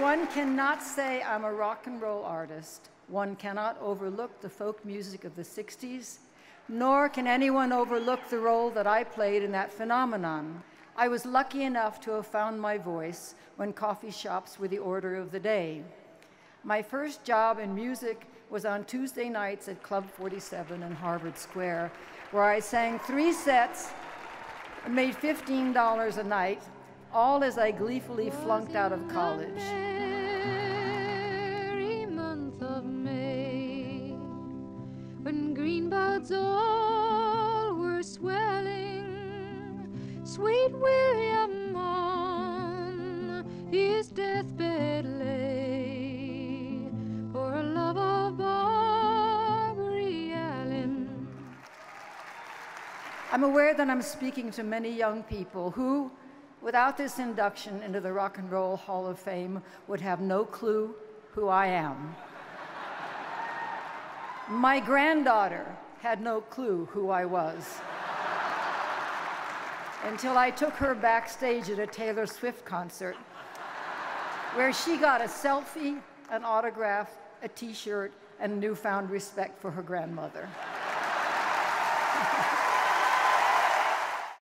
one cannot say I'm a rock and roll artist. One cannot overlook the folk music of the 60s, nor can anyone overlook the role that I played in that phenomenon. I was lucky enough to have found my voice when coffee shops were the order of the day. My first job in music was on Tuesday nights at Club 47 in Harvard Square, where I sang three sets and made $15 a night, all as I gleefully flunked out of college. month of May, when green buds all were swelling, sweet William on his deathbed lay for a love of Barbary Allen. I'm aware that I'm speaking to many young people who, without this induction into the Rock and Roll Hall of Fame, would have no clue who I am. My granddaughter had no clue who I was until I took her backstage at a Taylor Swift concert where she got a selfie, an autograph, a t shirt, and newfound respect for her grandmother.